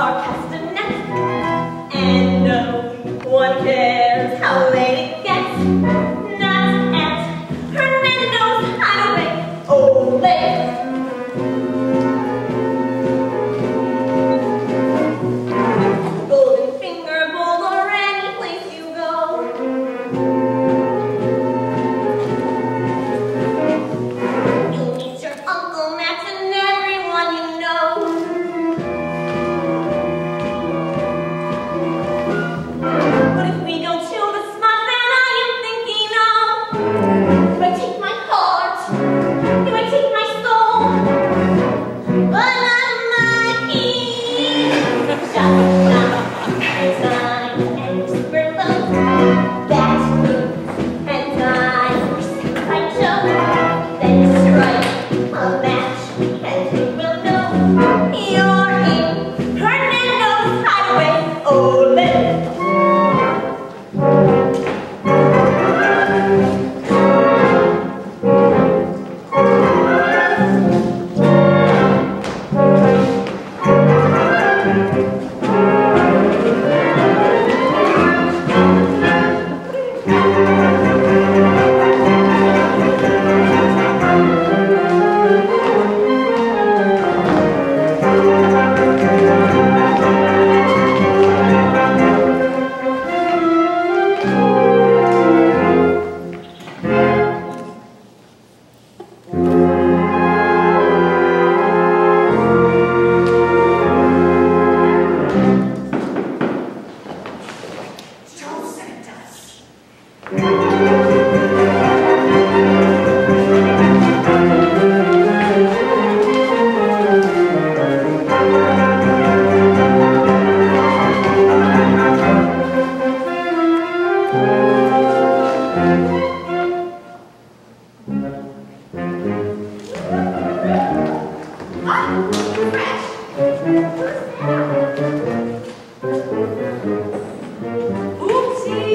podcast next. And no one cares how late it gets. Not at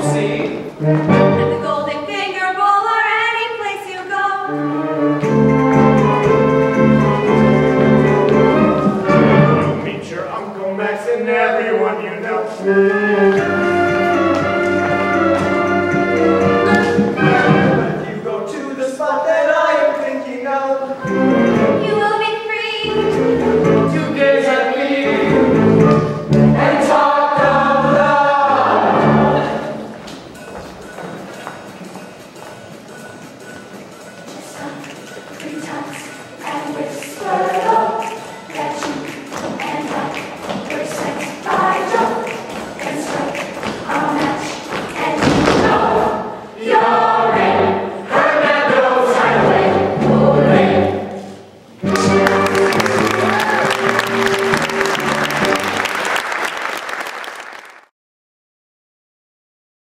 see.